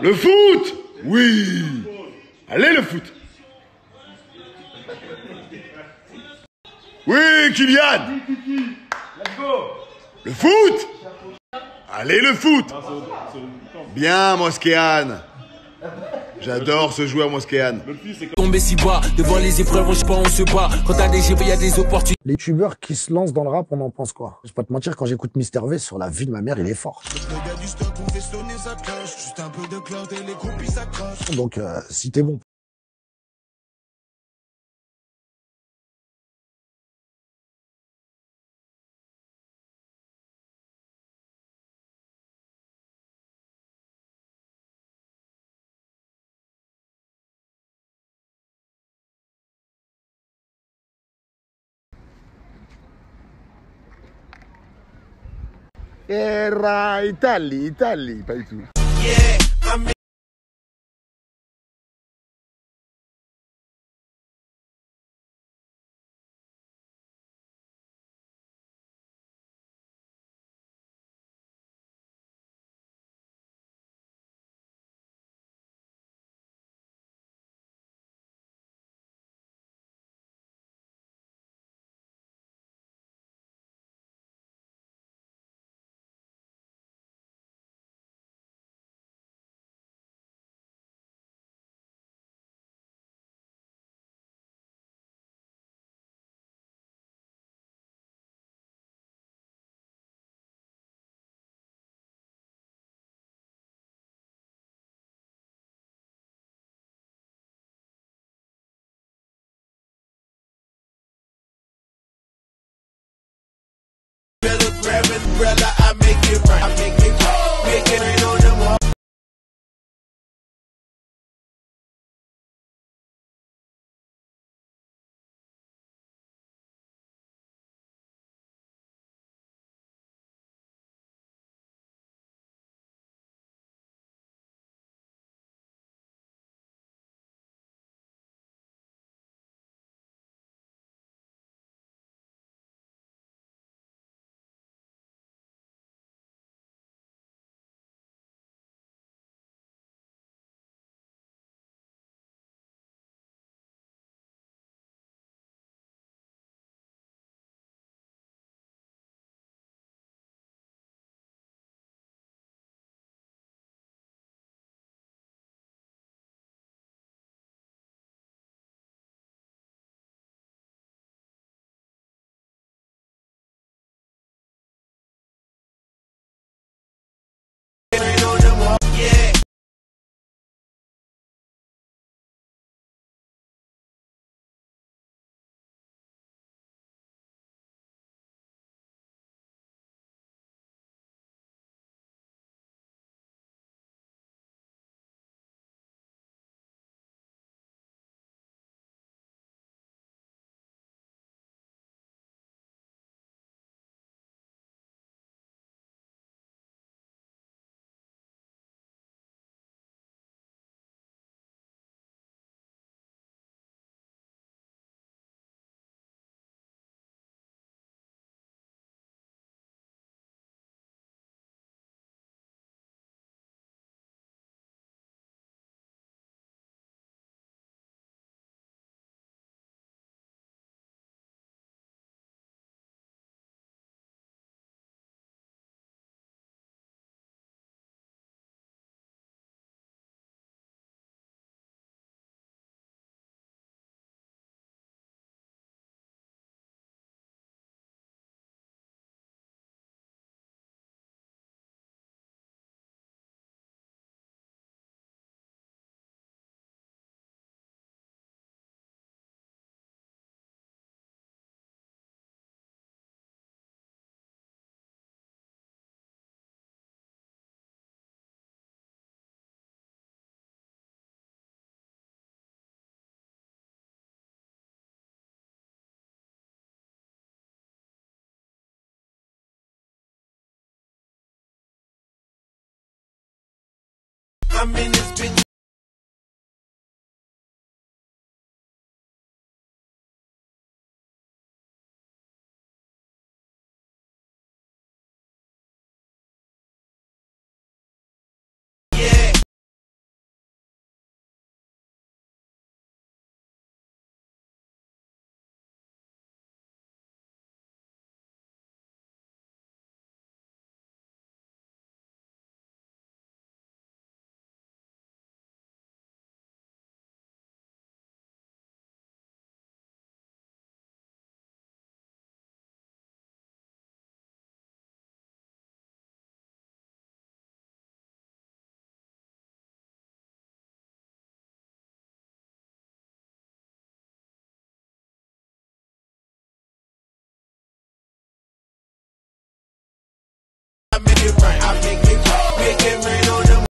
Le foot Oui Allez le foot Oui, Kylian Le foot Allez le foot Bien, Moskéane J'adore ce joueur, Moskéane. Tomber si bas, devant les épreuves, on sait pas, on se bat. Quand t'as des il y a des opportunités. Les tubeurs qui se lancent dans le rap, on en pense quoi? Je vais pas te mentir, quand j'écoute Mister V sur la vie de ma mère, il est fort. Donc, euh, si t'es bon E Rai, Italy, Italy, pay tu. Yeah. umbrella. I'm in this bitch.